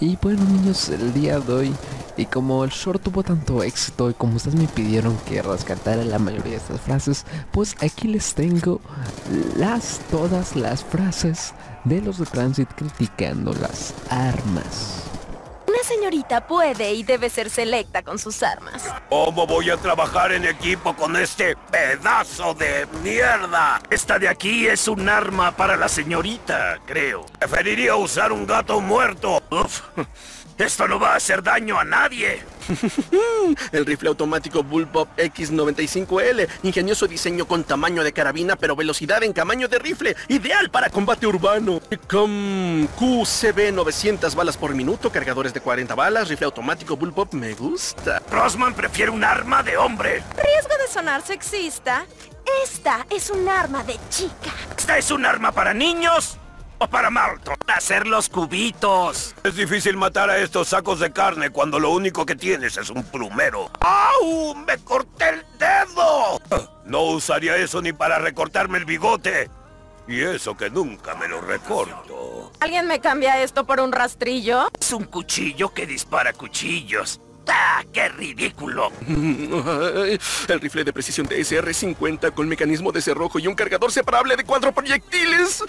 Y bueno niños, el día de hoy, y como el short tuvo tanto éxito y como ustedes me pidieron que rescatara la mayoría de estas frases, pues aquí les tengo las todas las frases de los de Transit criticando las armas. Señorita puede y debe ser selecta con sus armas. ¿Cómo voy a trabajar en equipo con este pedazo de mierda? Esta de aquí es un arma para la señorita, creo. Preferiría usar un gato muerto. Uf, esto no va a hacer daño a nadie. El rifle automático Bullpup X95L, ingenioso diseño con tamaño de carabina pero velocidad en tamaño de rifle, ideal para combate urbano. Con QCB 900 balas por minuto, cargadores de 40 balas, rifle automático Bullpup me gusta. Rosman prefiere un arma de hombre. Riesgo de sonar sexista. Esta es un arma de chica. ¿Esta es un arma para niños? ¿O para Malton? Hacer los cubitos. Es difícil matar a estos sacos de carne cuando lo único que tienes es un plumero. ¡Au! ¡Me corté el dedo! No usaría eso ni para recortarme el bigote. Y eso que nunca me lo recorto. ¿Alguien me cambia esto por un rastrillo? Es un cuchillo que dispara cuchillos. ¡Ah, qué ridículo! El rifle de precisión de SR-50 con mecanismo de cerrojo y un cargador separable de cuatro proyectiles.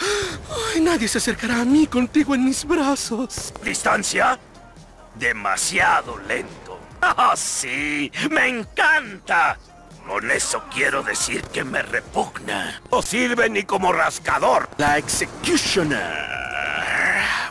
Ay, nadie se acercará a mí contigo en mis brazos. ¿Distancia? Demasiado lento. ¡Ah, sí! ¡Me encanta! Con eso quiero decir que me repugna. No sirve ni como rascador. La Executioner.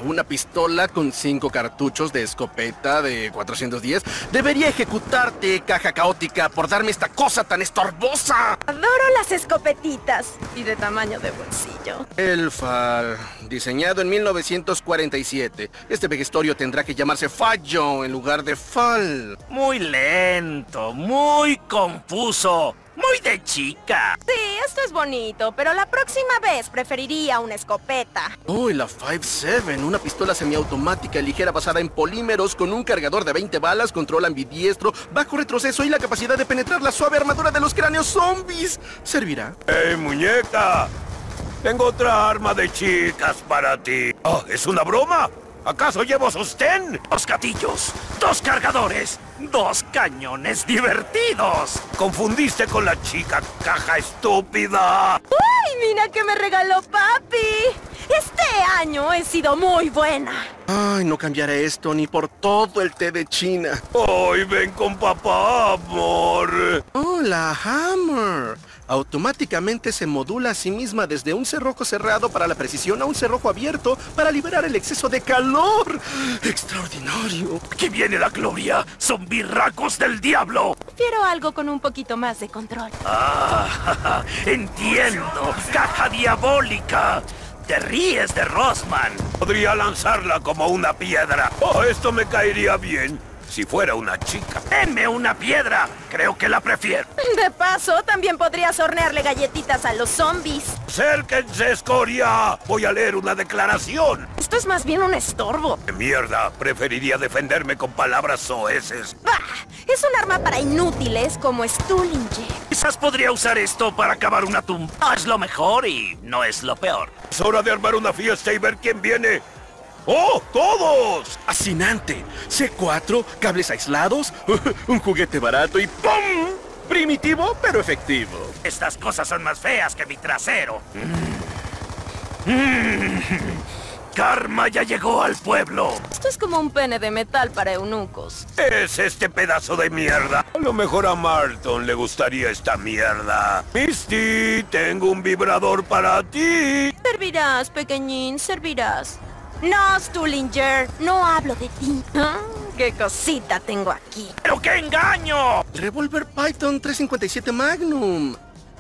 Una pistola con cinco cartuchos de escopeta de 410 debería ejecutarte, caja caótica, por darme esta cosa tan estorbosa. Adoro las escopetitas. Y de tamaño de bolsillo. El FAL, diseñado en 1947. Este vejestorio tendrá que llamarse Fallo en lugar de FAL. Muy lento, muy confuso, muy de chica. Sí, esto es bonito, pero la próxima vez preferiría una escopeta. Uy, la 5.7, una pistola semiautomática ligera basada en polímeros con un cargador de 20 balas, control ambidiestro, bajo retroceso y la capacidad de penetrar la suave armadura de los cráneos zombies. ¿Servirá? ¡Ey, muñeca! Tengo otra arma de chicas para ti. Oh, ¿Es una broma? ¿Acaso llevo sostén? Dos gatillos, dos cargadores, dos cañones divertidos. Confundiste con la chica, caja estúpida. ¡Uy, mira que me regaló papi! Este año he sido muy buena. Ay, no cambiaré esto ni por todo el té de China. Hoy ven con papá, amor. Oh, la Hammer. Automáticamente se modula a sí misma desde un cerrojo cerrado para la precisión a un cerrojo abierto para liberar el exceso de calor. ¡Extraordinario! ¡Aquí viene la gloria! ¡Son birracos del diablo! Prefiero algo con un poquito más de control. ¡Ah! ¡Entiendo! ¡Caja diabólica! Te ríes de Rosman. Podría lanzarla como una piedra. Oh, esto me caería bien. Si fuera una chica. ¡Denme una piedra! Creo que la prefiero. De paso, también podrías hornearle galletitas a los zombies. ¡Acérquense, escoria! Voy a leer una declaración. Esto es más bien un estorbo. ¡Qué mierda! Preferiría defenderme con palabras soeces. ¡Bah! Es un arma para inútiles como Stullinger. Quizás podría usar esto para acabar una tumba. No es lo mejor y no es lo peor. Es hora de armar una fiesta y ver quién viene. ¡Oh, todos! Fascinante. C4, cables aislados, un juguete barato y ¡pum! Primitivo, pero efectivo. Estas cosas son más feas que mi trasero. Mm. Karma ya llegó al pueblo. Esto es como un pene de metal para eunucos. Es este pedazo de mierda. A lo mejor a Marton le gustaría esta mierda. Misty, tengo un vibrador para ti. Servirás, pequeñín, servirás. No, Stullinger, no hablo de ti. Ah, ¿Qué cosita tengo aquí? ¡Pero qué engaño! Revolver Python 357 Magnum.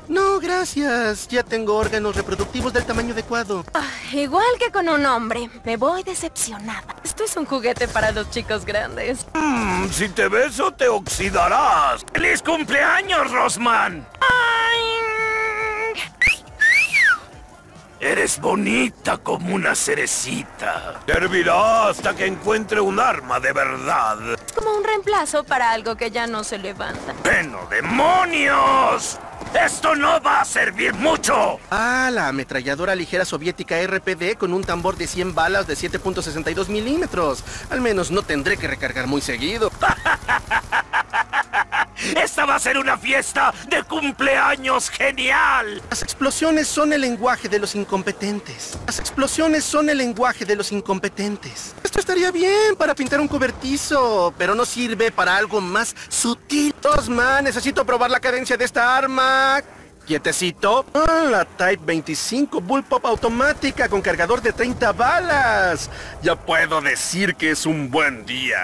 No, gracias. Ya tengo órganos reproductivos del tamaño adecuado. Ah, igual que con un hombre, me voy decepcionada. Esto es un juguete para los chicos grandes. Mm, si te beso, te oxidarás. ¡Feliz cumpleaños, Rosman! Eres bonita como una cerecita. Servirá hasta que encuentre un arma de verdad. Es como un reemplazo para algo que ya no se levanta. ¡Bueno, demonios! ¡Esto no va a servir mucho! Ah, la ametralladora ligera soviética RPD con un tambor de 100 balas de 7.62 milímetros. Al menos no tendré que recargar muy seguido. ¡Esta va a ser una fiesta de cumpleaños genial! Las explosiones son el lenguaje de los incompetentes. Las explosiones son el lenguaje de los incompetentes. Esto estaría bien para pintar un cobertizo, pero no sirve para algo más sutil. Osman, necesito probar la cadencia de esta arma. Quietecito. Ah, la Type 25 Bullpup automática con cargador de 30 balas. Ya puedo decir que es un buen día.